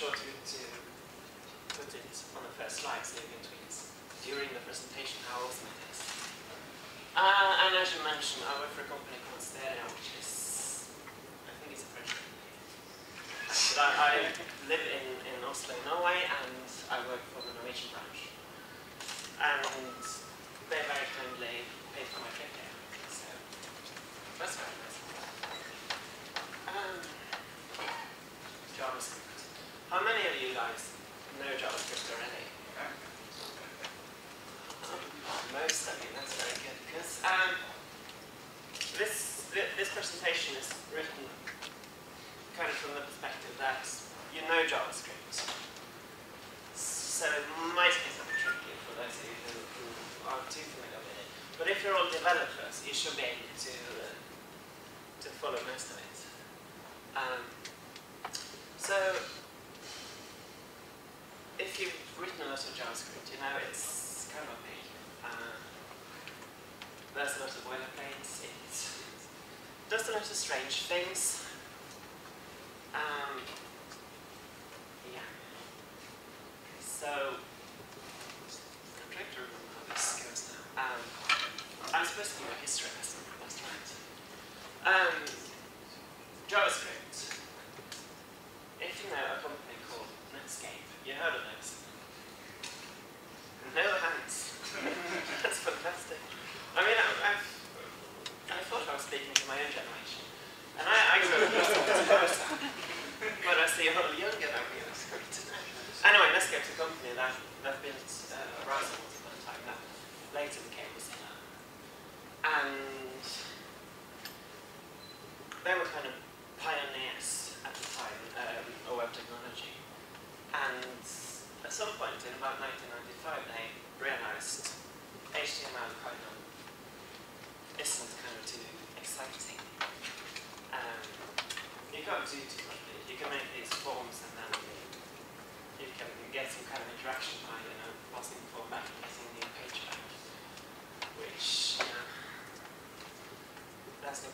sure to, to put it on the first slide so you can it during the presentation how awesome it is. Uh, and as you mentioned, I work for a company called Steria, which is, I think it's a French company. But I, I live in, in Oslo, Norway, and I work for the Norwegian branch. And sort of strange things.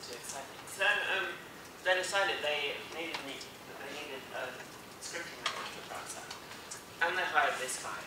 was too exciting. So um, then, um, they decided they needed me, that they needed a scripting language for Browser. And they hired this guy.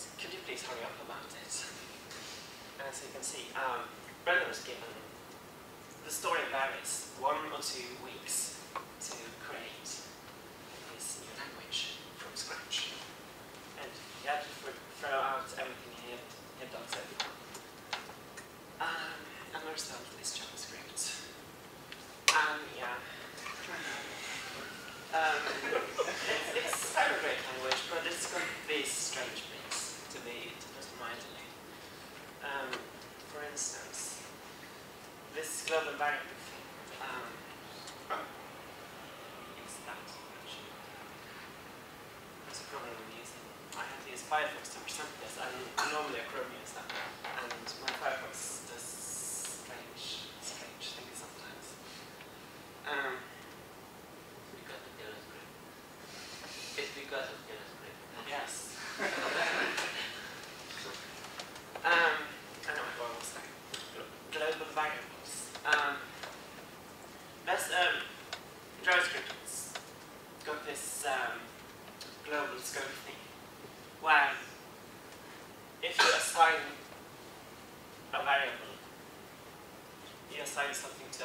said, could you please hurry up about it? And as you can see, um, Brendan was given, the story varies, one or two weeks to create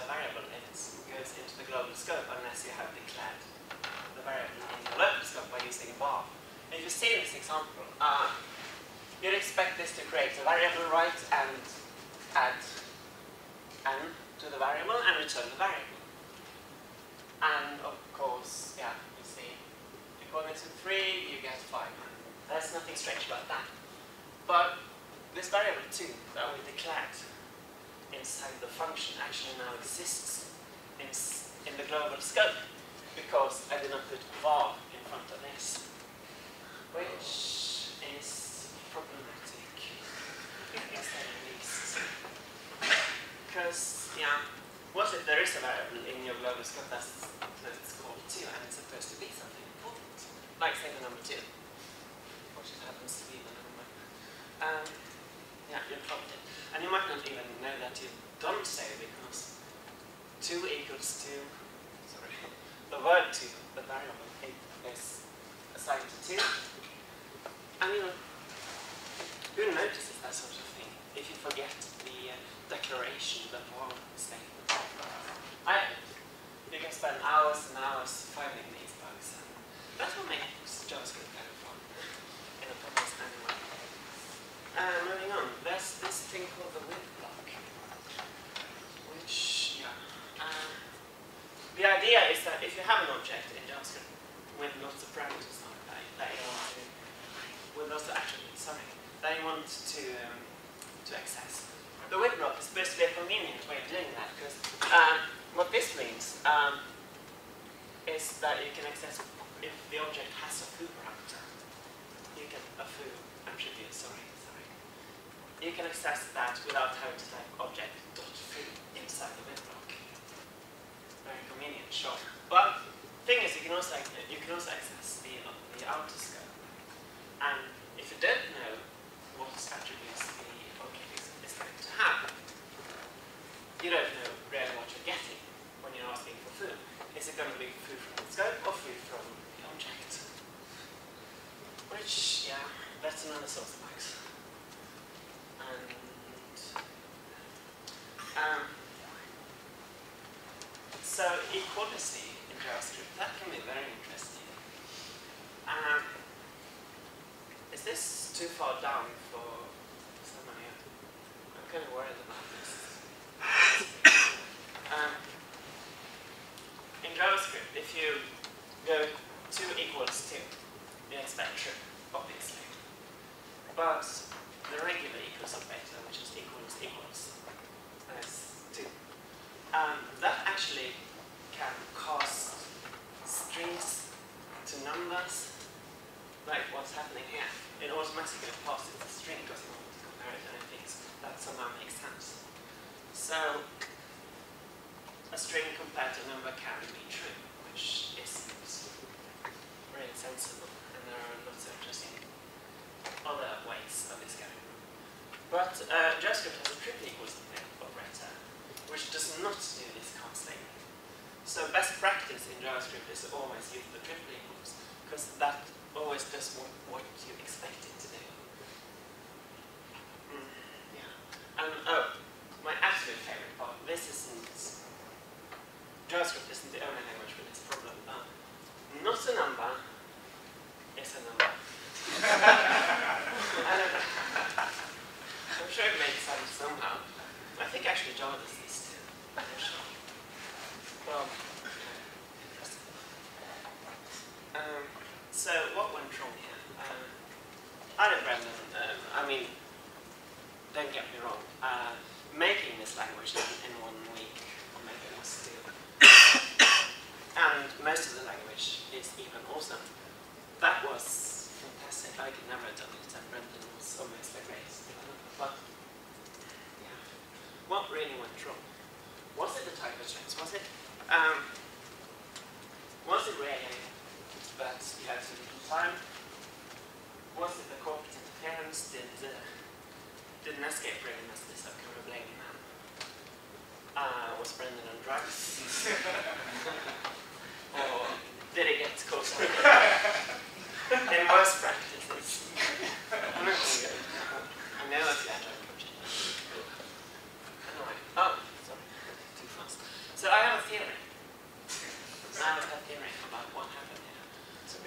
variable, it goes into the global scope unless you have declared the variable in the local scope by using a var. If you see this example, uh, you'd expect this to create a variable, right, and add because I didn't put var in front of s, which is problematic, to say the least. Because, yeah, what if there is a variable in your global scope that's called 2 and it's supposed to be something important, like say the number 2? too far down for time was the competent parents did, uh, did an escape room as this upcoming blame man. Uh, was Brendan on drugs? or did it get caught? and was Brendan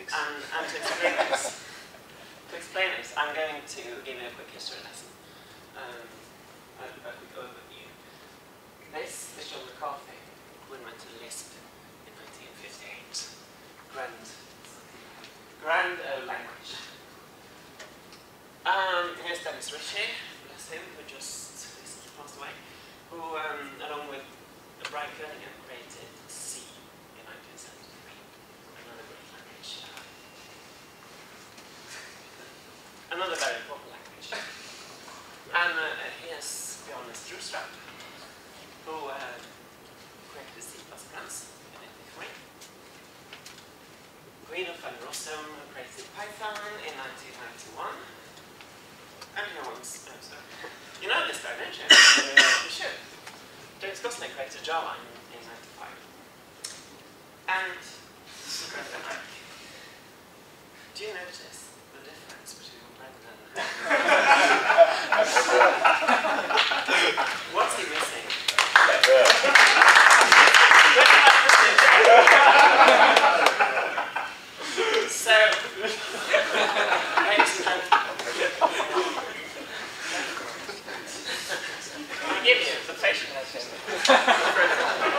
and, and to explain it, To explain this, I'm going to give you a quick history lesson. give you, the patient.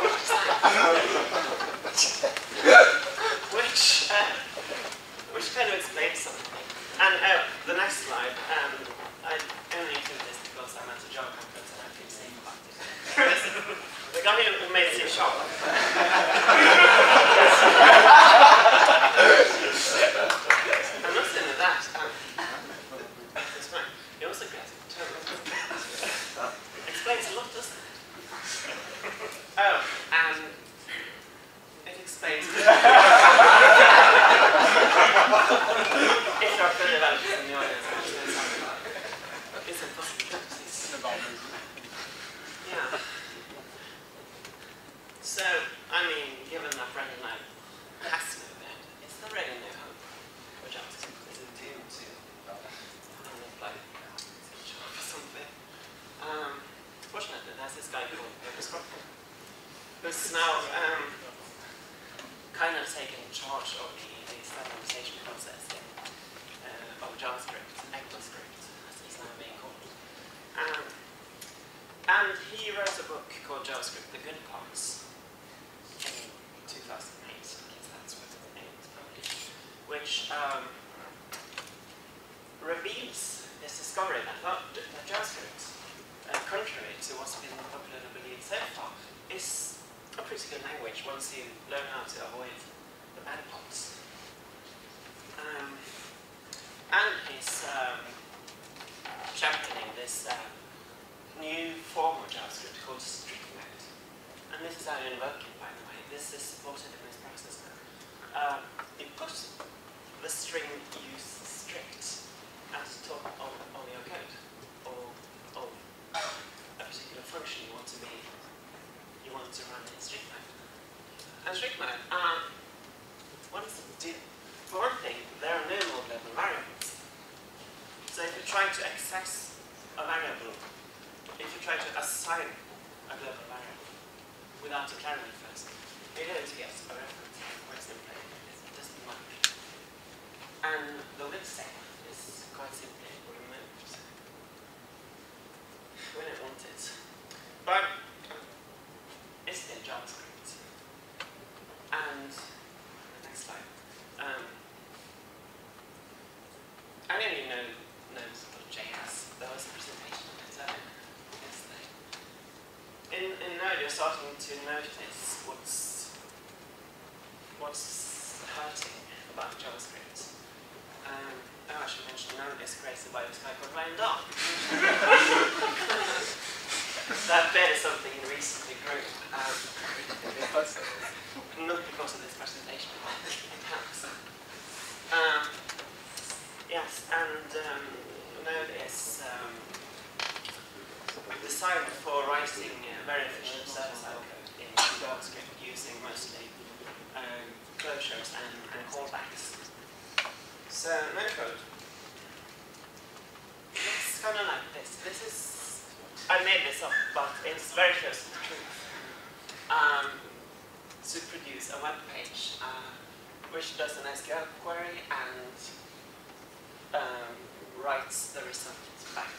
to notice what's what's hurting about JavaScript. Um, oh, I should mention Node is created by this guy called Ryan Dahl. that bed is something he recently grew. Um, not because of this presentation, but perhaps. Um, yes, and um, is um, designed for writing uh, very efficient server-side using mostly um, closures and, and callbacks. So Node code looks kind of like this. This is I made this up, but it's very close to the truth. Um, to produce a web page uh, which does an SQL query and um, writes the result back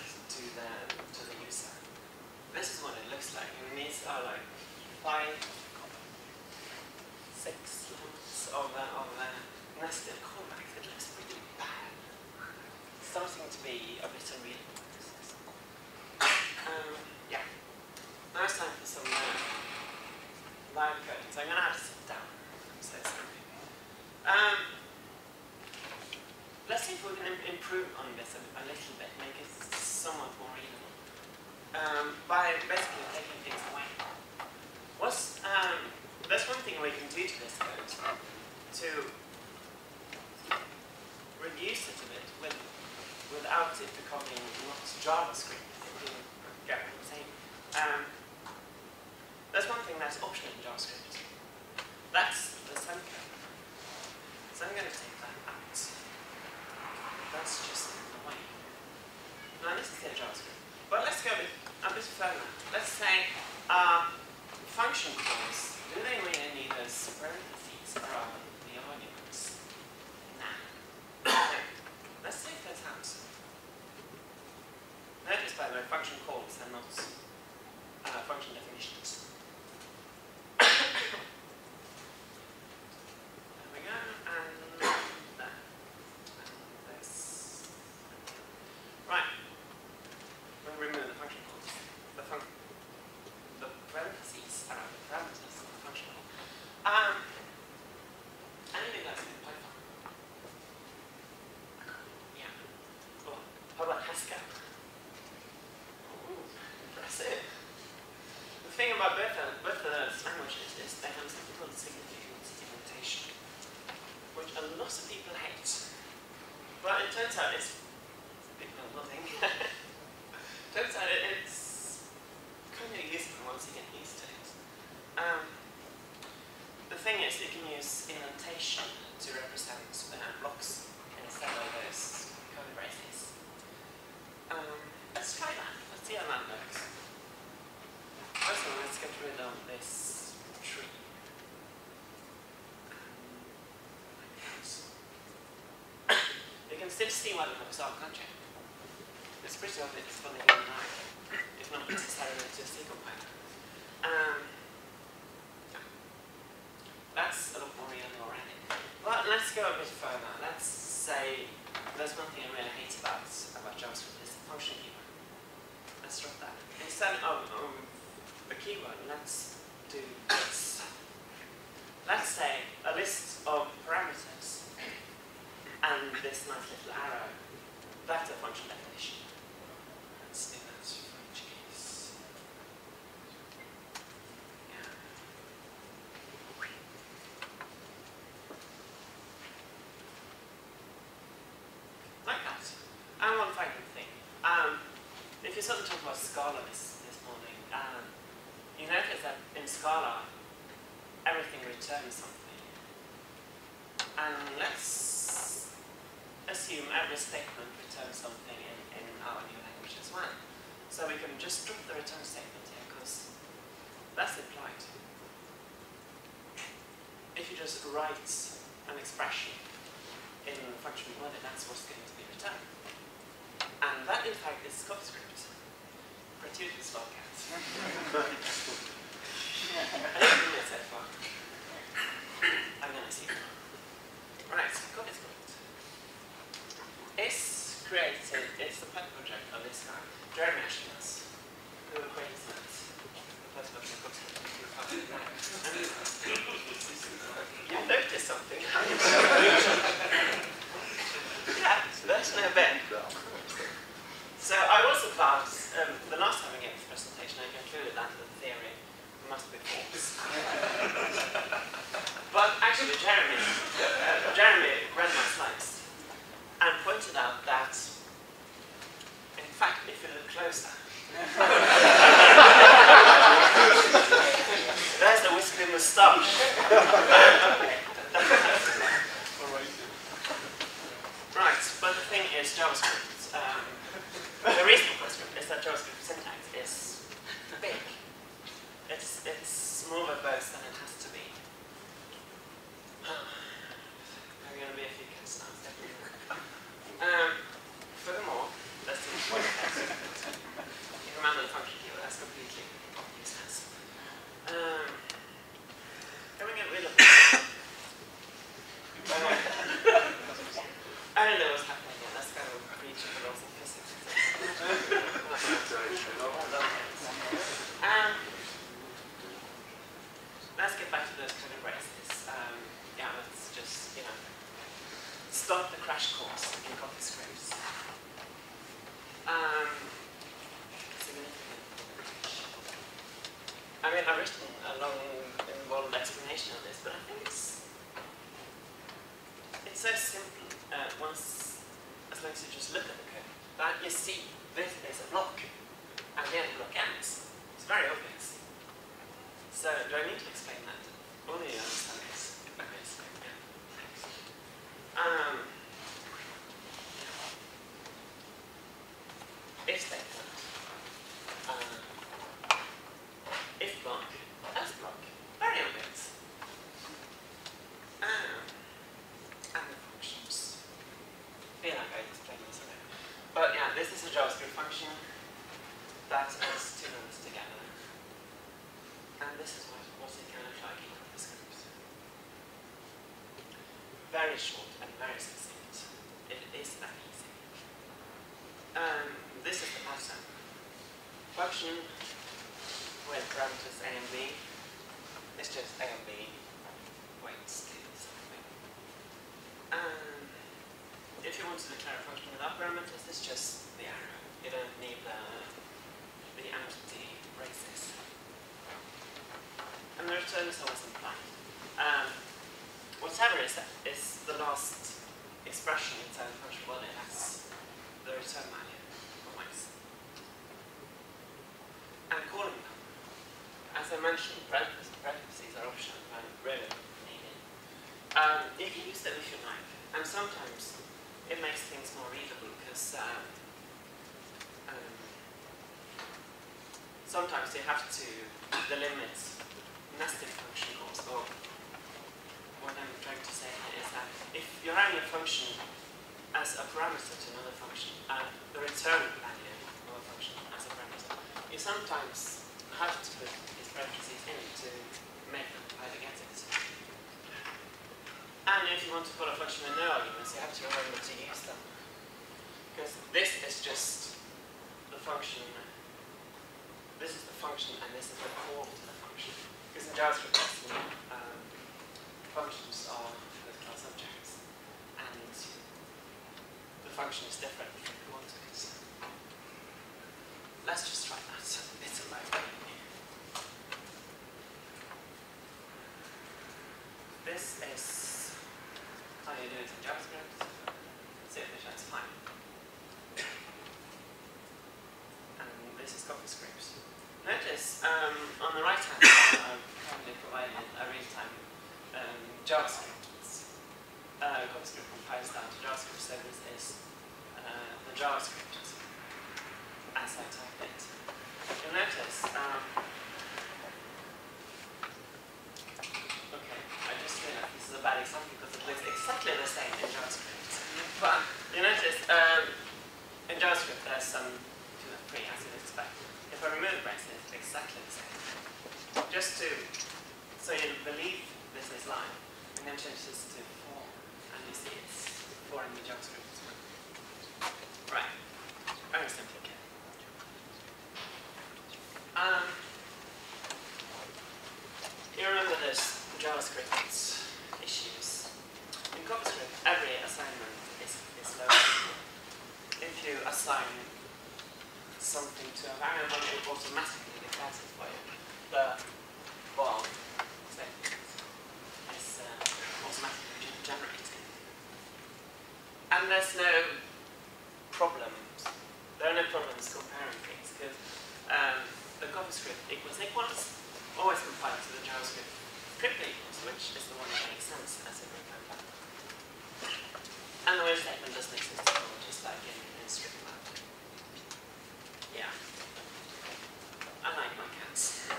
Haskell? Ooh, impressive. The thing about both of, both of those languages is they have something called significant indentation, which a lot of people hate. But it turns out it's of nothing. turns out it, it's kind of useful once you get used to it. Um, the thing is, you can use indentation to represent uh, blocks instead of those curly braces. Um, let's try that. Let's see how that looks. First of all, let's get rid of this tree. Um, you can still see what it looks like, can't you? It's pretty obvious for the human eye, if not necessarily C compiler. Um, that's a lot more real already. But let's go a bit further. Let's say there's one thing I really hate about, about JavaScript is function keyword. Let's drop that. Instead of um, a keyword, let's do this. Let's say a list of parameters and this nice little arrow. That's a function definition. Let's do that for each case. Yeah. Like that. And one final thing. Um, if you sort of talk about Scala this, this morning, um, you notice that in Scala, something. And let's assume every statement returns something in, in our new language as well. So we can just drop the return statement here because that's implied. If you just write an expression in function body, that's what's going to be returned. And that in fact is CoffeeScript. Gratuitous lolcat. I didn't mean it so see. Right. It's created, it's the pet project of this guy, Jeremy Ashkenas, who created the pet project of CoffeeScript. You noticed something, yeah, there's no bed. So I was about, um, the last time I gave this presentation, I concluded that the theory must be false. but actually, Jeremy, uh, Jeremy read my slides and pointed out that, in fact, if you look closer, there's moustache. right, but the thing is JavaScript. Um, the reason for JavaScript is that JavaScript syntax is big. It's, it's more verbose than it has to be. There are going to be a few kids now, definitely. Um, furthermore, let's do one test. You remember the function keyword, that's completely useless. Um, can we get rid of this? Uh, I don't know what's happening here, that's kind of reaching the laws of physics. Um, let's get back to those kind of braces. Um, yeah, let's just, you know, start the crash course in CoffeeScript. Um, significant. I mean, I've written a long, involved explanation of this, but I think it's it's so simple uh, once, as long as you just look at the code, that you see this is a block, and the block ends. It's very obvious. So, do I need to explain that? Only you understand this. Okay, so, yeah, thanks. Um, if statement, uh, if block, else block, very obvious. Um, and the functions. feel like I explained this already. But yeah, this is a JavaScript function that adds two numbers together. And this is what, what it can look like in JavaScript. Very short and very succinct. It is that easy. Um, this is the pattern. With parameters a and b. It's just a and b waits to something. Um, if you want to declare a function without parameters, it's just the arrow. You don't need the, the empty braces. And the return is always implied. Um, whatever is, is the last expression inside the function body, that's the return value, always. And calling them. As I mentioned, parentheses, parentheses are optional and really needed. Um, you can use them if you like, and sometimes it makes things more readable because um, um, sometimes you have to delimit nested function calls. Or what I'm trying to say is that if you're having a function as a parameter to another function, and the return value of a function as a parameter, you sometimes have to put these parentheses in to make them either get it. And if you want to call a function with no arguments, you have to remember to use them. Because this is just the function, this is the function, and this is the call to the function. Because in JavaScript, um, functions are first class objects, and the function is different from the to it. Let's just try that. It's a live This is how you do it in JavaScript. See if that's fine. And this is CoffeeScript. Notice um, on the right hand side, I've currently provided a real-time um, JavaScript uh, CoffeeScript compiles down to JavaScript, so this is uh, the JavaScript as I type it. You'll notice, um, okay, I just this is a bad example because it looks exactly the same in JavaScript. But you notice, um, in JavaScript there's some two three as. If I remove the it's exactly the same. Just to, so you believe this is line, and then change this to four, and you see it's four in the JavaScript. Right, very simple. Um, you remember this JavaScript issues. In CoffeeScript, every assignment is, is loaded. If you assign something to a variable, it automatically declares it for you. The well, statement is uh, automatically gen- generated. And there's no problems. There are no problems comparing things because um, the CoffeeScript equals equals always compiled to the JavaScript script equals, which is the one that makes sense as it remember. And the where statement doesn't exist at all, just like in, in script map. Yeah. I like my cats.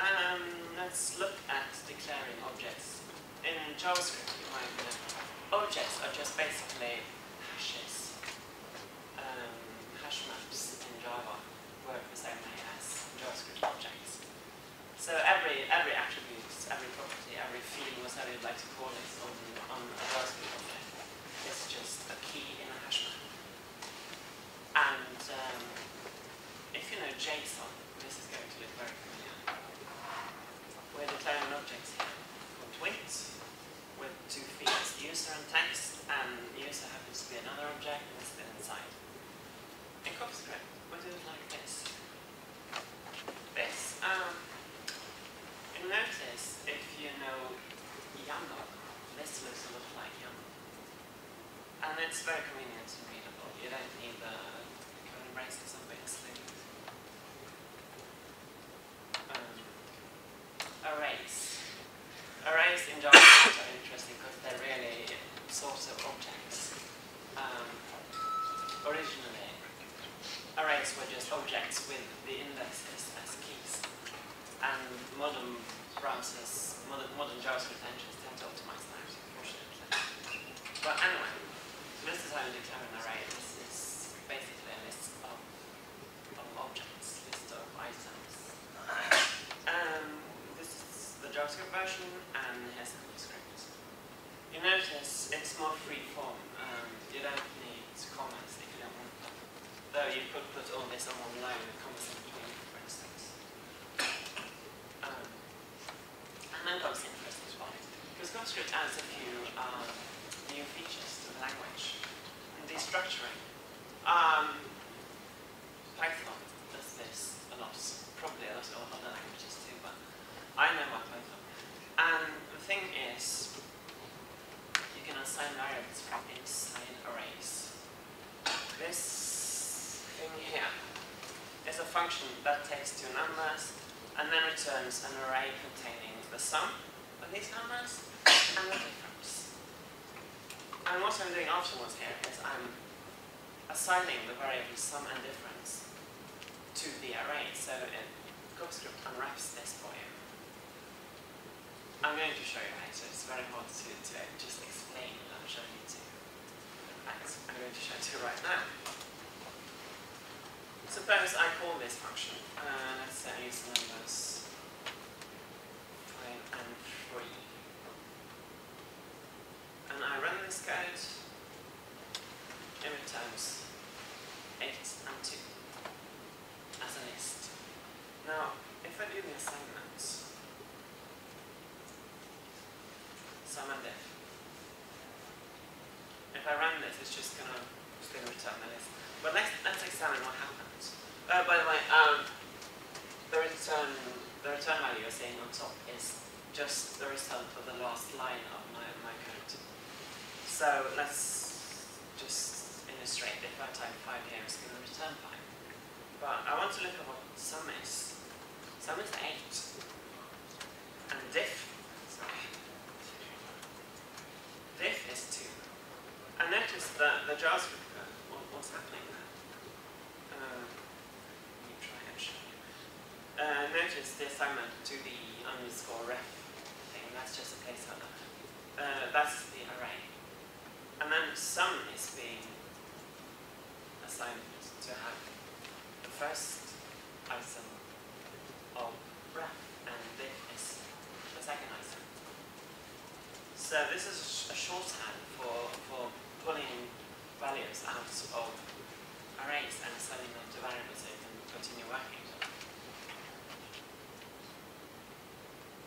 Um, let's look at declaring objects. In JavaScript, you might know, objects are just basically hashes. Um, hash maps in Java work the same way as JavaScript objects. So every every attribute, every property, every field, whatever you'd like to call it, on, on a JavaScript object is just a key in a hash map. And um, if you know JSON, this is going to look very familiar. We're declaring objects here called wint with two fields, user and text, and user happens to be another object and it's still inside. In CoffeeScript, we do it like this. This, um, you'll notice if you know YAML, this looks a lot like YAML. And it's very convenient and readable. You don't need the code braces obviously. Um, arrays. Arrays in JavaScript are interesting because they're really sorts of objects. Um, originally, arrays were just objects with the indexes as keys. And modern browsers, modern, modern JavaScript engines tend to optimize that, unfortunately. But anyway, so this is how you declare an array. This is basically a list of, of objects, list of items. Um, this is the JavaScript version, and here's the script. You notice it's more free form. Um, you don't need comments if you don't want them. Though you could put all this on one line with comments in between, for instance. Um, and then comes the interesting part. Because JavaScript adds a few um, new features to the language. And destructuring. Um, Python does this a lot. Probably a lot of other languages too, but I know about Python. And the thing is, you can assign variables from inside arrays. This thing here is a function that takes two numbers and then returns an array containing the sum of these numbers and the. And what I'm doing afterwards here is I'm assigning the variables sum and difference to the array. So it, CoffeeScript unwraps this for you. I'm going to show you later. It's very hard to, to just explain without showing it to you. Right, I'm going to show it to you right now. Suppose I call this function, uh, let's say I use numbers 5 and 3. And I run this code, it returns 8 and 2 as a list. Now, if I do the assignments, sum and diff, if I run this, it's just gonna still return the. But let's let's examine what happens. Uh, by the way, um, the return the return value you're seeing on top is just the result of the last line of my my code. So let's just illustrate. If I type five here, it's going to return five. But I want to look at what sum is. Sum is eight, and diff. Sorry. Notice the, the JavaScript code. What, what's happening there? Uh, let me try and show you. Uh, notice the assignment to the underscore ref thing. That's just a placeholder. Uh, that's the array. And then sum is being assigned to have the first item of ref and diff is the second item. So this is a, a shorthand for, for pulling values out of arrays and assigning them to variables so you can continue working.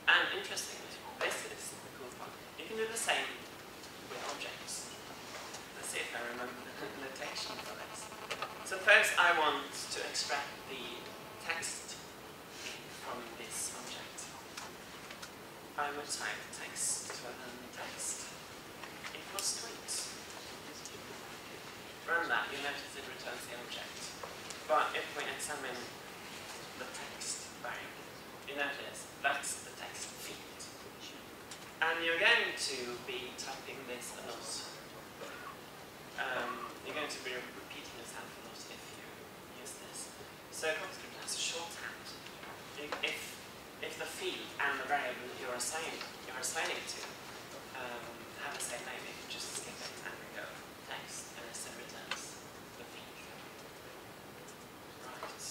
And interestingly, this is the cool part. You can do the same with objects. Let's see if I remember the notation for this. So first I want to extract the text from this object. I would type text and then text equals strings. Run that, you'll notice it returns the object. But if we examine the text variable, you notice that's the text field. And you're going to be typing this a lot. Um, you're going to be repeating yourself a lot if you use this. So CoffeeScript has a shorthand. If if the field and the variable you're assigning you're assigning to um, have the same name, you can just skip it and go text, and it still returns the field. Right.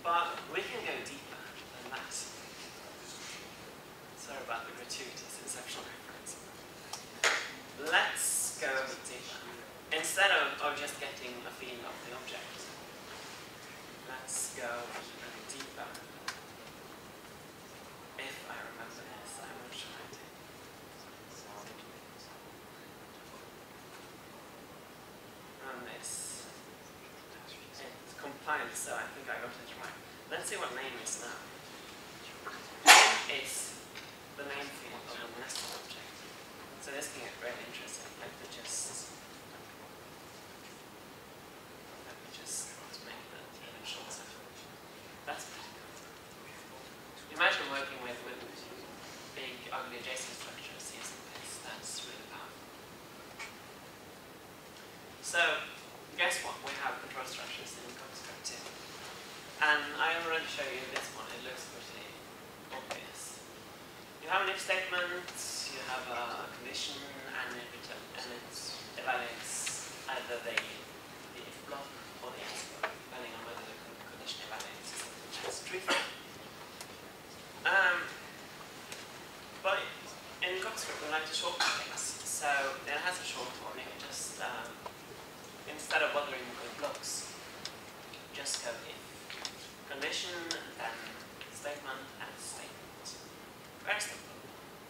But we can go deeper than that. Sorry about the gratuitous inception reference. Let's go a bit deeper. Instead of, of just getting a field of the object, let's go a bit deeper. If I remember this, I will try to. Run this. Compiled, so I think I got it right. Let's see what name is now. Is the name field of the nested object. So this can get very interesting. Let me just let me just make that even shorter. That's pretty cool. Imagine working with, with big ugly JSON structures using this. That's really powerful. So guess what? We have control structures in And I already show you this one. It looks pretty obvious. You have an if statement, you have a condition, and it, evaluates either the, the if block or the else block, depending on whether the con- condition evaluates something as truthful. Um, but in CoffeeScript, we like to shorten things. So it has a short form. You can just, um, instead of bothering with blocks, just go if condition, then statement, and statement. Very simple.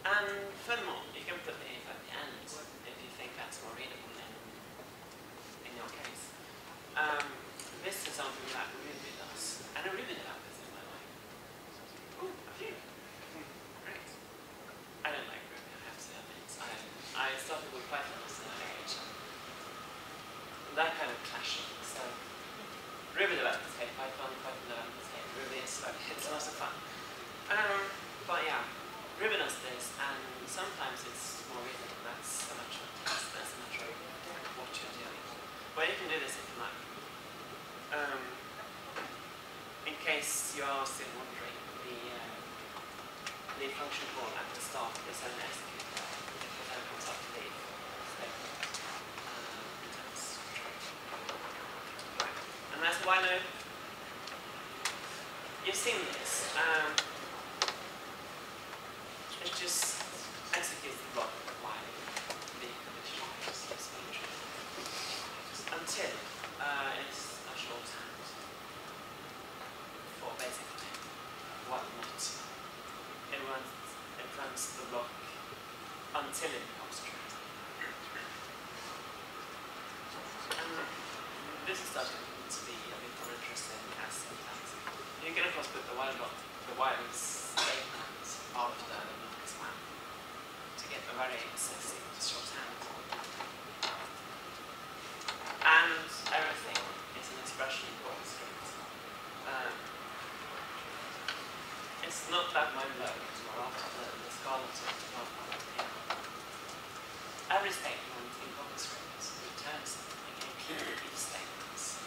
And furthermore, you can put the if at the end if you think that's more readable in, in your case. Um, this is something that Ruby does. And a Ruby developers in my life. Ooh, a few. Hmm, Great. I don't like Ruby, I have to admit. I, I started with Python as an early age. That kind of clashing. So Hate Ruby, so it's a lot of fun. Um, but yeah, Ruby does this, and sometimes it's more readable. That's a that's a of what you're doing. But you can do this if you like. Um, in case you are still wondering, the, uh, the function call at the start is only executed if it comes up the statement. And that's why no. You've seen this. Um, it just executes the block while the condition is is being true. Until uh, it's a shorthand for basically what not. It runs it runs the block until it becomes true. And this is starting to be a bit more interesting as syntax. You can of course put the while block, the while statement after the block as well to get a very sexy shorthand. And everything is an expression called script. Um, it's not that mind blowing anymore after the, the Scarlet of the in CoffeeScript returns something, including if statements.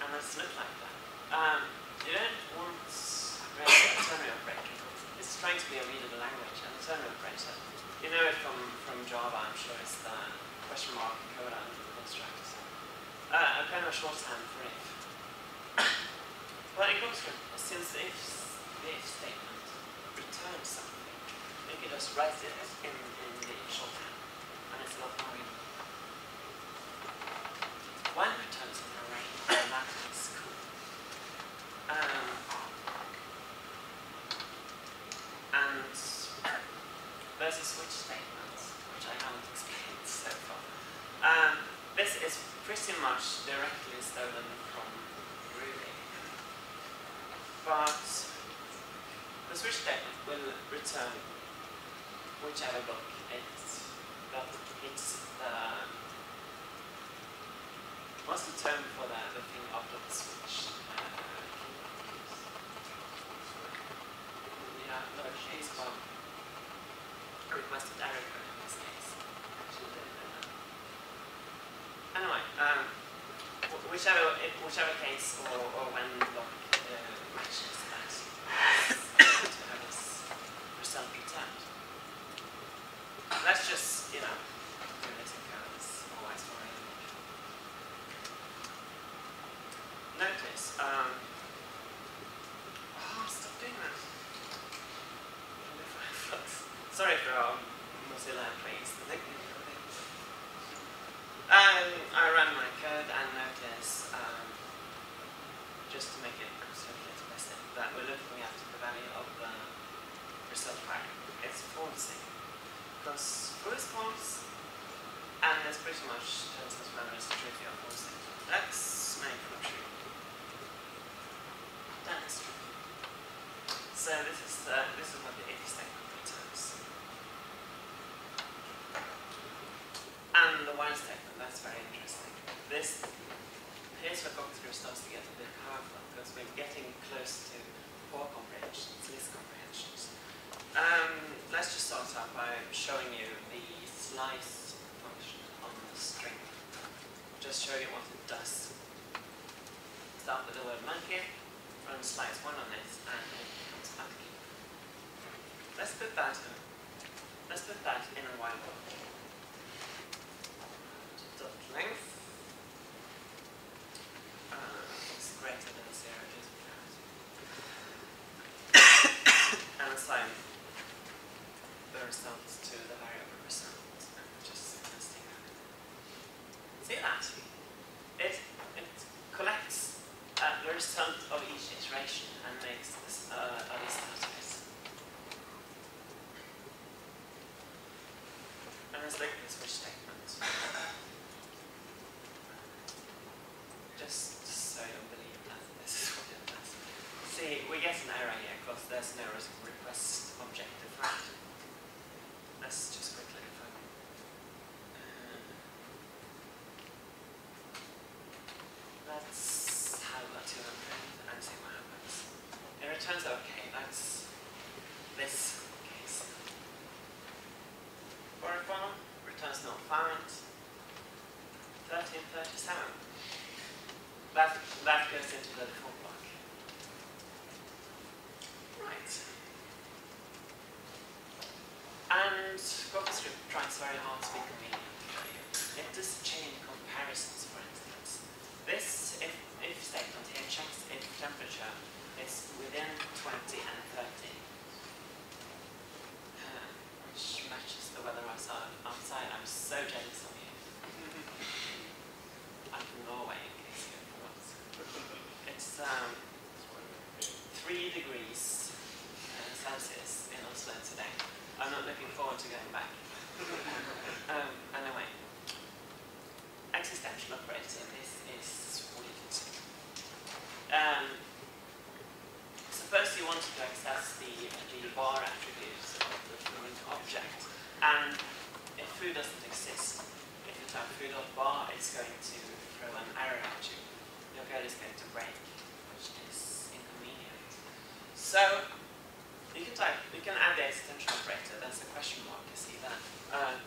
And let's look like that. Um, you don't want a ternary operator. It's trying to be a readable language, and a ternary operator, you know it from, from Java, I'm sure, it's the question mark colon construct. Uh, a kind of shorthand for if. Well, in CoffeeScript, since if, the if statement returns something, you can just write it in, in the shorthand, and it's not readable. One returns an array, that is cool. Um, and there's a switch statement, which I haven't explained so far. Um, this is pretty much directly stolen from Ruby. But the switch statement will return whichever block it that hits the what's the term for the, the thing after the switch? Uh, yeah, no, it's called requested error in this case. Anyway, um, whichever whichever case or, or when block uh, matches that to have its result returned. Let's just, you know, do this in code as always for any block. Notice, um, oh, stop doing that. Firefox. Sorry for our Mozilla employees. Um, I run my code and notice, um, just to make it absolutely explicit, that we're looking at the value of the result file. It's false because true is false, and it's pretty much tells us whether it's true or false. Let's make for true. That's true. So this is the, this is what the if statement returns. And the while statement, that's very interesting. This here's where CoffeeScript starts to get a bit powerful because we're getting close to poor comprehensions, list comprehensions. Um, let's just start out by showing you the slice function on the string. Just show you what it does. Start with the word monkey, run slice one on it, and it becomes monkey. Let's put that in. Let's put that in a while block. Dot length. Uh, is greater than zero, and assign the results to the variable result. And just testing that. See that? It, it collects uh, the result of each iteration and makes this, uh, a list out of it. And it's like a switch statement. Just so you believe that this is what it does. See, we get an error here because there's no res- request object defined. Let's just quickly define. Uh, let's have a 200 and see what happens. It returns okay, that's this case. Oracle returns not found. 1337. That, that goes into the default block. Right. And CoffeeScript tries very hard to be convenient. It does chain comparisons, for instance. This if, if statement here checks if temperature is within 20 and 30. Uh, which matches the weather outside. outside. I'm so jealous of you. I'm from Norway, in case you forgot. It's um, three degrees uh, Celsius in Oslo today. I'm not looking forward to going back. um, anyway, existential operator. This is sweet. Um, suppose you wanted to access the, the bar attributes of the food object, and if food doesn't exist, if you type food.bar, it's going to throw an error at you. Your code is going to break, which is inconvenient. So you can type, you can add the existential operator. That's a question mark. You see that? Uh,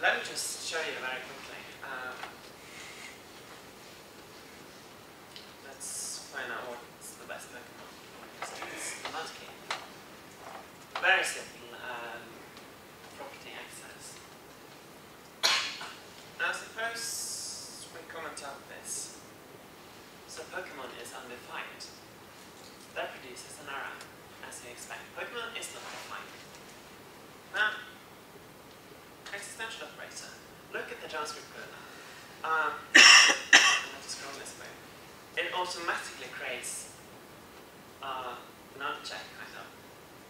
let me just show you very quickly. Um, let's find out what's the best Pokemon. It's the Mudkip. Very simple um, property access. Now suppose we comment out this. So Pokemon is undefined. That produces an error, as you expect. Pokemon is not defined. Now, existential operator. Look at the JavaScript code. Um, I'm going to scroll this way. It automatically creates uh, null check, kind of.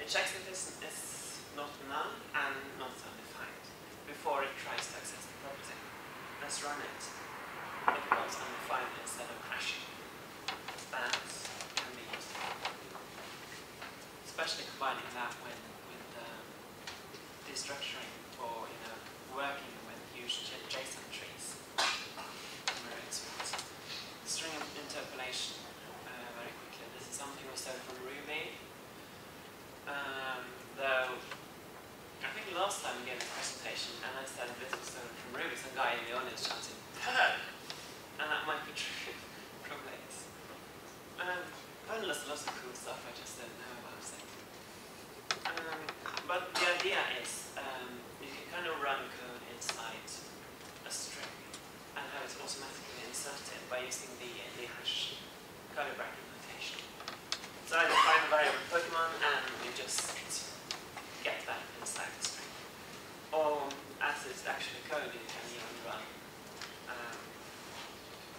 It checks if it's, it's not null and not undefined before it tries to access the property. Let's run it. It was undefined instead of crashing. That can be useful. Especially combining that with, with um, destructuring or you know working with huge JSON trees. String interpolation. Uh, very quickly. This is something we started from Ruby. Um, though I think last time we gave a presentation and I said this was stolen from Ruby, some guy in the audience shouted, Perl! And that might be true. Probably is. Um, Perl does lots of cool stuff I just don't know about. So. Um, but the idea is um, you can kind of run code inside a string it automatically inserted by using the, the hash curly bracket notation. So I define a variable Pokemon and you just get that inside the string. Or as it's actually coded, you can even run um,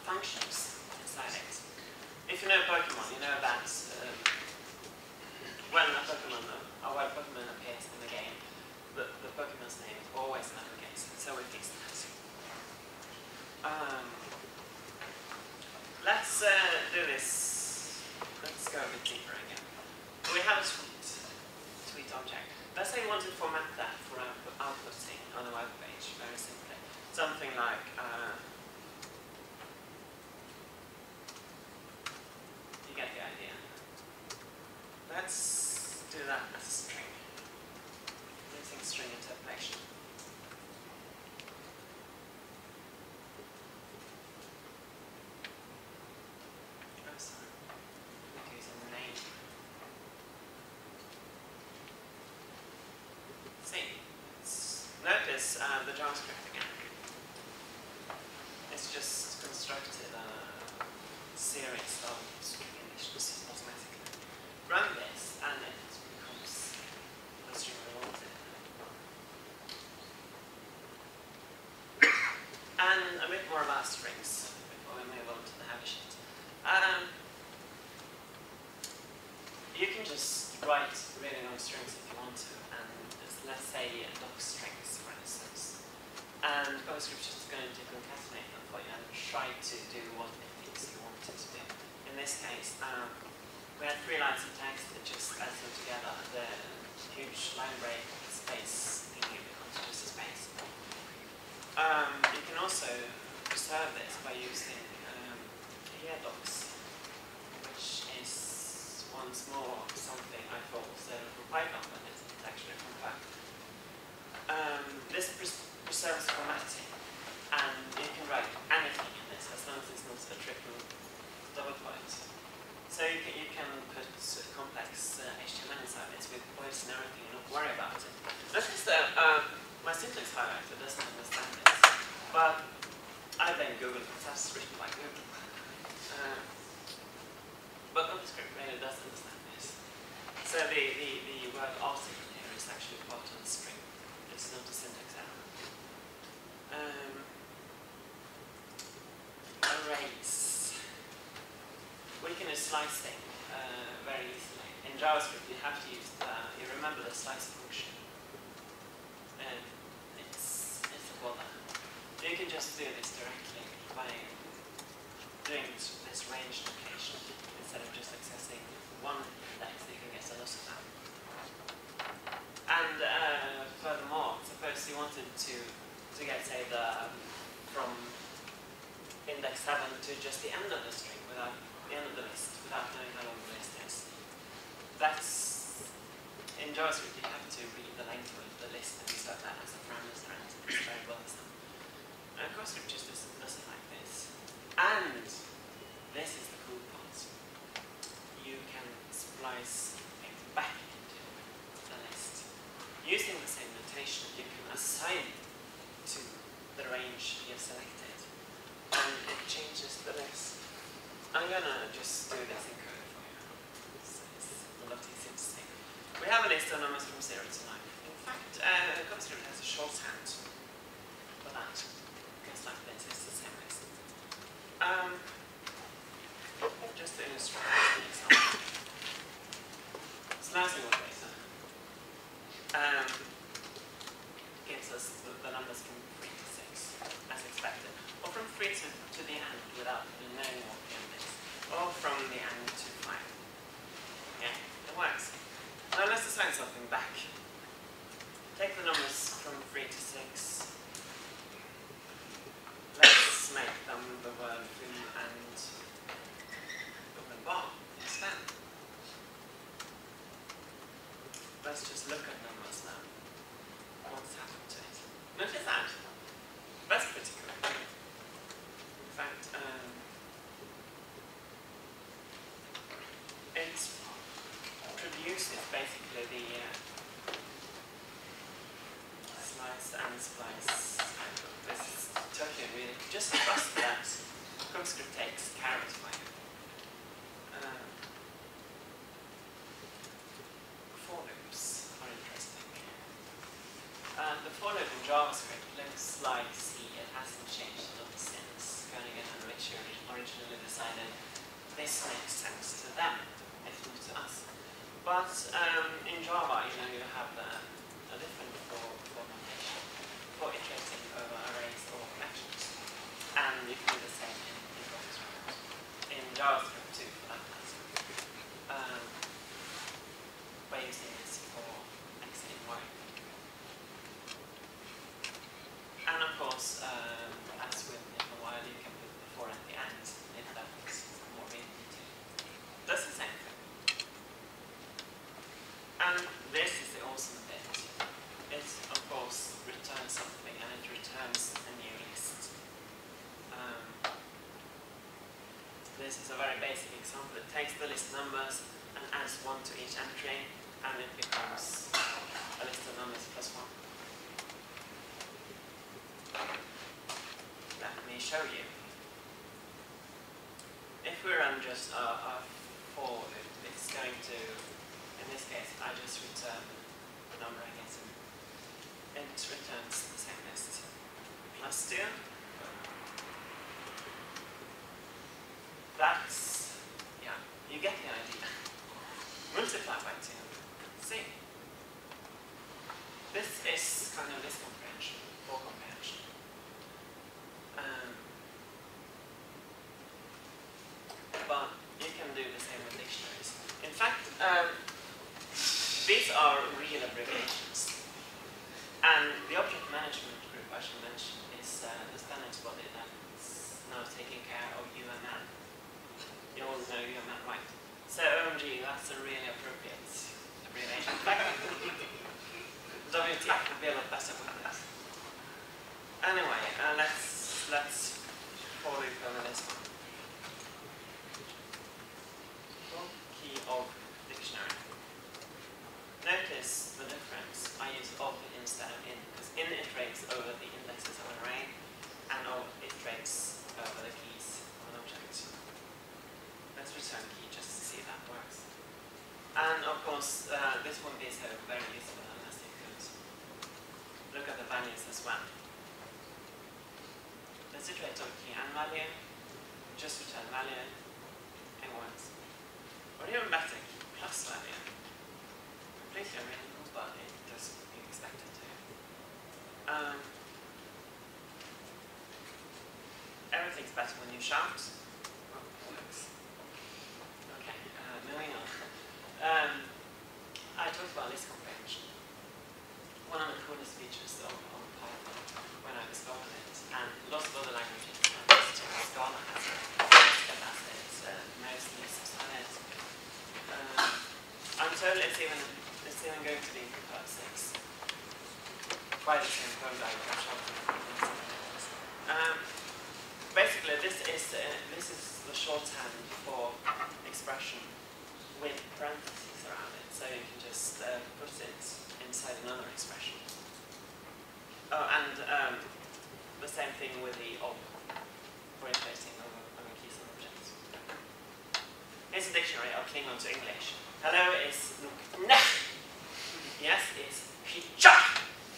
functions inside it. If you know Pokemon, you know that um, when a Pokemon, or when Pokemon appears in the game, the, the Pokemon's name is always in uppercase. So fix that. Um, let's uh, do this. Let's go a bit deeper again. We have a tweet, tweet object. Let's say we want to format that for output, outputting on a web page, very simply. Something like, uh, you get the idea. Let's do that as a string, using string interpolation. Oh, sorry. I'm using the name. See, it's- notice uh, the JavaScript again. It's just constructed a series of string conditions automatically. Run this and it becomes the string we wanted. And a bit more about strings before we move on to the heavy sheet. Um, you can just write really long strings if you want to, and let's say doc strings, for instance. And CoffeeScript is just going to concatenate them for you and try to do what it thinks you want it to do. In this case, um, we had three lines of text that just adds them together. The huge line break space thingy becomes just a space. Um, you can also preserve this by using um, here docs, which is once more something I thought was uh, from Python, but it's actually from Perl. Um, this pres- preserves formatting, and you can write anything in this as long as it's not a triple double point. So you can, you can put complex uh, HTML inside this with points and everything and not worry about it. Notice that um, my syntax highlighter doesn't understand this, but I blame Google because that's written by Google. Uh, but CoffeeScript really does understand this. So the, the, the word article actually part of the string. It's not a syntax error. Um, arrays. We can do slicing uh, very easily. In JavaScript, you have to use the, you remember the slice function. And it's, it's a bother. You can just do this directly by doing this, range notation instead of just accessing one index, you can get a lot of them. And uh, furthermore, suppose you wanted to, to get, say, the, um, from index 7 to just the end of the string without the end of the list, without knowing how long the list is. That's, in JavaScript, you have to read the length of the list and insert that as a parameter and it's very well CoffeeScript just does, does it like this. And this is the cool part. You can splice it back. Using the same notation, you can assign to the range you've selected, and it changes the list. I'm gonna just do this in code for you. It's, it's a lot easier to see. We have a list of numbers from 0 to 9. In fact, uh, CoffeeScript has a shorthand for that. Goes like this, it's the same list. Um, just to illustrate an example. Slicing operator um, gives us the, the numbers from 3 to 6, as expected. Or from 3 to, to the end without knowing what the end is. Or from the end to 5. Yeah, it works. Now let's assign something back. Take the numbers from 3 to 6. Let's make them the word food and the bar instead. Let's just look at numbers now. What's happened to it? Notice that. That's pretty cool. In fact, um, it produces basically the uh, slice and splice. This is totally really just trust that CoffeeScript takes of it for you. Um, for loops are interesting. Uh, the for loop in JavaScript looks like C. It hasn't changed a lot since Kernighan and Ritchie originally decided this makes sense to them, if not to us. But um, in Java, you know, you have uh, a different for, for notation for iterating over arrays or collections. And you can do the same in, in JavaScript. In JavaScript too, for that matter. Um, by using this for x and y. And of course, um, as with in a while, you can put the for at the end if that's more in detail. That's the same thing. And this is the awesome bit. It, of course, returns something, and it returns a new list. Um, this is a very basic example. It takes the list numbers and adds one to each entry, and it becomes a list of numbers plus one. Let me show you. If we run just a, a for loop, it's going to, in this case, I just return the number I get. It returns the same list. Plus 2. That's, yeah, you get the idea. 2. See? This is kind of this comprehension, or comprehension. Um, but you can do the same with dictionaries. In fact, um, these are real abbreviations. And the object management group I should mention is uh, the standards body that's now taking care of UML. You all know UML, right? So OMG, that's a really appropriate abbreviation. WTF would be a lot better with this. Anyway, uh, let's let's for loop over this one. Full key of dictionary. Notice the difference. I use of instead of in because in iterates over the indexes of an array, and of iterates over the keys of an object. Let's return key just to see if that works. And of course, uh, this won't be so very useful unless you could look at the values as well. Let's iterate on key and value. Just return. It works. Or even better, key plus value. Completely unreadable, it does what you expect it to. Um, everything's better when you shout. Oh, works. Okay, uh, moving on. Um, I talked about list comprehension. One of the coolest features of, of Python when I discovered it, and lots of other languages, and this too, Scala has it, Haskell has it, uh, most Lisps have it. Um, I'm it's even going to be in Perl 6. Quite the same code I can show. Um, basically, this is uh, this is the shorthand for expression with parentheses around it, so you can just uh, put it inside another expression. Oh, and um, the same thing with the ob for over, over keys and objects. Here's a dictionary of Klingon to English. Hello is nah. Yes is hicha,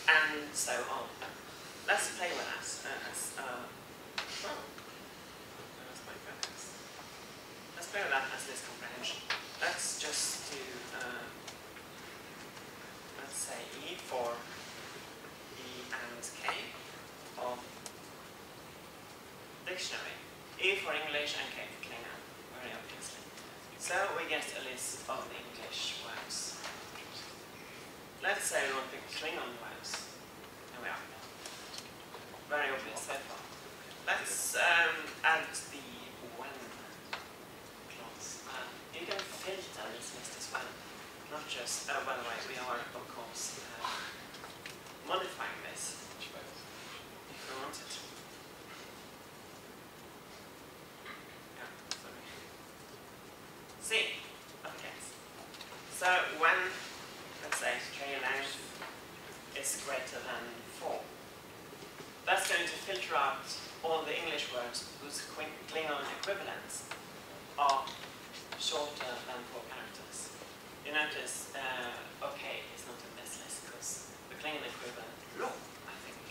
and so on. Let's play with that. Uh, as, uh, well. Let's play with that as this comprehension. Let's just do, uh, let's say E for E and K of dictionary. E for English and K for Klingon, very obviously. So we get a list of the English words. Let's say we want the Klingon words. Here we are. Very obvious so far. Let's um, add the when clause. Uh, you can filter this list as well. Not just, oh, by the way, we are, of course, uh, modifying this if we it. Yeah, sorry. See, okay. So when, let's say, k length is greater than 4, that's going to filter out all the English words whose Qu- Klingon equivalents are shorter than 4 characters. You notice, uh, okay is not in this list because the Klingon equivalent, lo, I think,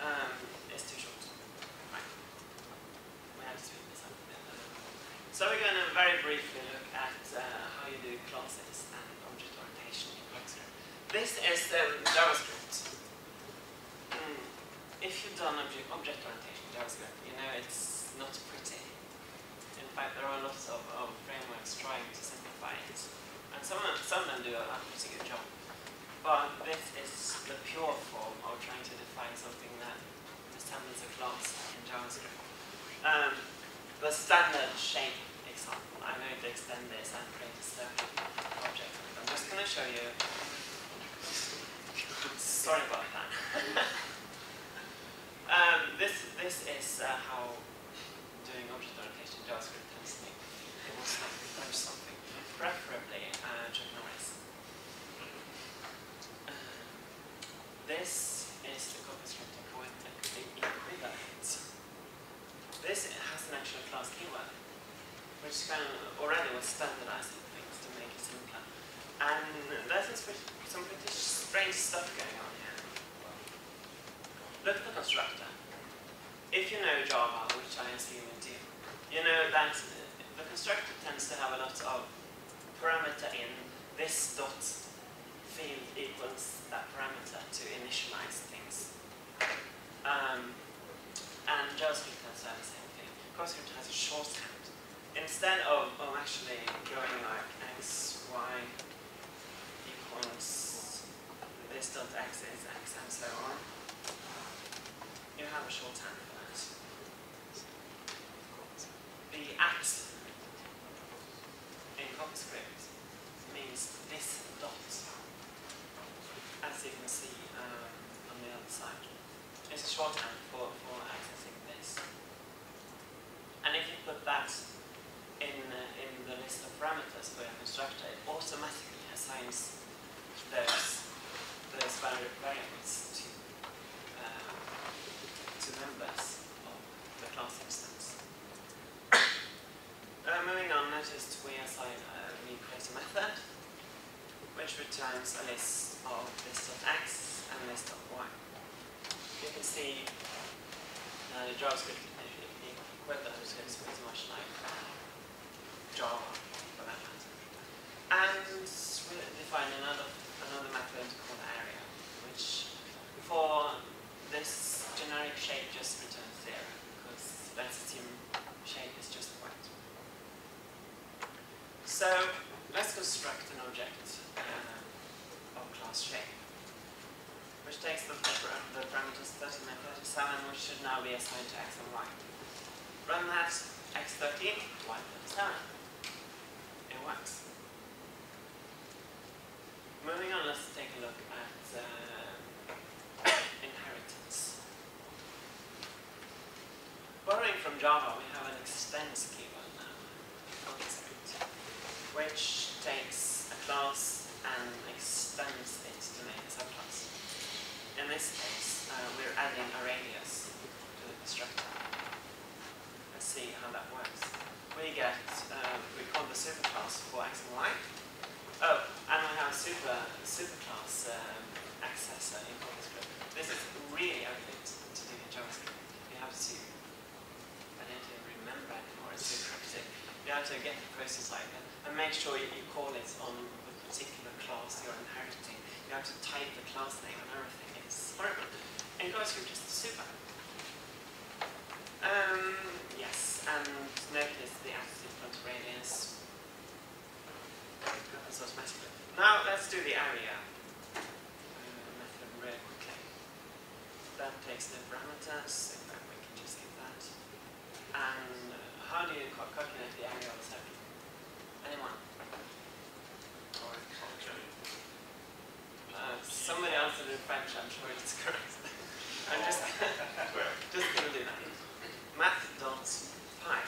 um, is too short. Right. We have to speed this up a bit. So we're going to very briefly look at uh, how you do classes and object orientation in CoffeeScript. This is um, JavaScript. Mm. If you've done object, object orientation JavaScript, you know it's not pretty. In fact, there are lots of, of frameworks trying to simplify it. And some of, some of them do a, a pretty good job. But this is the pure form of trying to define something that resembles a class in JavaScript. Um, the standard shape example, I'm going to extend this and create a circle object. I'm just going to show you. Sorry about that. um, this this is uh, how doing object orientation in JavaScript tends to was like there's something, preferably uh, Norris. Um, this is the CoffeeScript equivalent. This has an actual class keyword, which kind of already was standardizing things to make it simpler. And there's some pretty, strange stuff going on here. Look at the constructor. If you know Java, which I assume you do, you know that the constructor tends to have a lot of parameter in this dot field equals that parameter to initialize things. Um, and JavaScript has the same thing. JavaScript has a shorthand. Instead of, of actually going like x, y this dot x is x and so on, you have a shorthand for that. The at in CoffeeScript means this dot, as you can see um, on the other side. It's a shorthand for, for accessing this. And if you put that in, uh, in the list of parameters for your constructor, it automatically assigns those, those vari- variables to, uh, to members of the class instance. Uh, moving on, notice we assign, uh, we create a method returns a list of list of x and list of y you can see uh, the JavaScript equivalent is pretty much like Java for that matter. And we define another another method called area, which for this generic shape just returns zero, because let's assume shape is just white. So let's construct an object which takes the, the parameters 13 and 37, which should now be assigned to x and y. Run that, x13, y37. It works. Moving on, let's take a look at uh, inheritance. in Java, we have an extends keyword now, which takes a class and extends it to make a subclass. In this case, uh, we're adding a radius to the constructor. Let's see how that works. We get, uh, we call the superclass for x and y. Oh, and we have a super superclass um, accessor in CoffeeScript. This is really everything to do in JavaScript. You have to, I don't even remember anymore, it's so cryptic. You have to get the process like that and make sure you, call it on the particular class you're inheriting. You have to type the class name and everything. Horrible. In JavaScript, just super. Um, yes, and notice the attitude front radius. That's automatically. Now let's do the area uh, method real quickly. That takes the parameters, we can just give that. And uh, how do you calculate the area of a circle? Anyone? Uh, somebody else in French, I'm sure it's correct. I'm just, just gonna do that. Math dot pi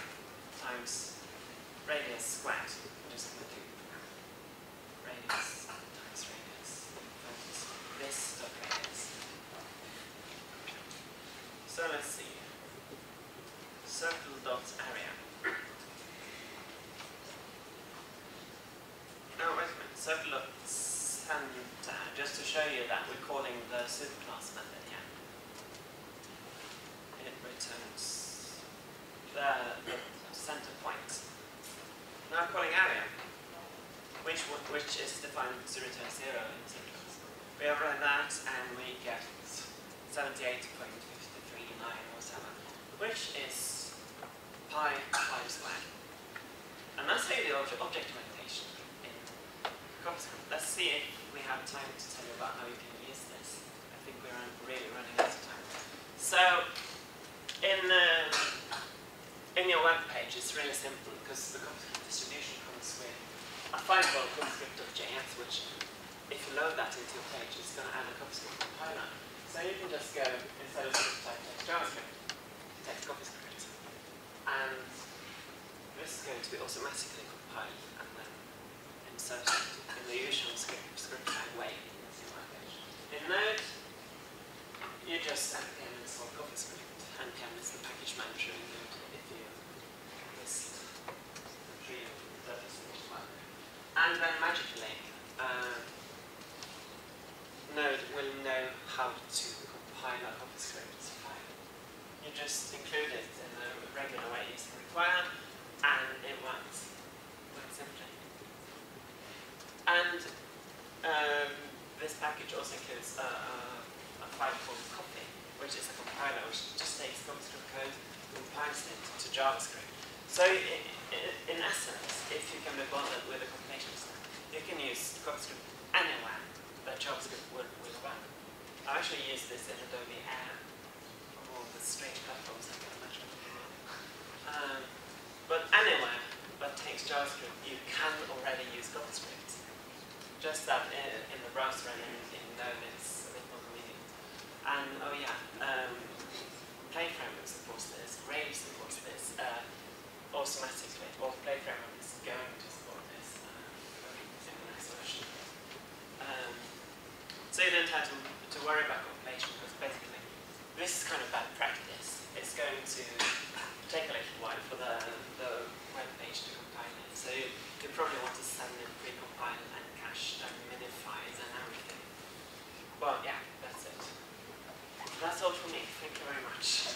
times radius squared. I'm just gonna do radius times radius. times This dot radius. So let's see. Circle dot area. Now wait a minute. Circle dot center. Just to show you that we're calling the superclass method here. It returns the, the center point. Now calling area, which wo- which is defined to return zero in superclass. We override that and we get 78.539 or whatever, which is pi pi squared. And that's how you do object, orientation in CoffeeScript. Let's see if we have time to tell you about how you can use this. I think we're really running out of time. So, in uh, in your web page, it's really simple because the CoffeeScript distribution comes with a file called CoffeeScript.js, which if you load that into your page, it's going to add a CoffeeScript compiler. So you can just go instead of just type text JavaScript, text CoffeeScript, and this is going to be automatically compiled and then inserted in the usual script, script tag way in web page. In Node, you just npm install CoffeeScript. npm is the package manager in Node if you list the tree of services as well. And then magically, uh, Node will know how to compile a CoffeeScript file. You just include it in the regular way you require, and it works quite simply. And um, this package also includes a, a, a file called coffee, which is a compiler which just takes CoffeeScript code, and compiles it to JavaScript. So in essence, if you can be bothered with a compilation step, you can use CoffeeScript anywhere that JavaScript will, will run. I actually use this in Adobe Air for all the strange platforms I can imagine. Um, but anywhere that takes JavaScript, you can already use CoffeeScript. Just that in, in the browser and in, in Node it's a bit more convenient. And oh yeah, um, Play Framework supports this, Rails supports this uh, automatically. Or the Play Framework is going to support this uh, in the next version. Um, so you don't have to, to worry about compilation because basically this is kind of bad practice. It's going to take a little while for the, the web page to compile it. So you, you probably want to send it pre-compiled and cached and minified and everything. Well, yeah, that's it. That's all from me. Thank you very much.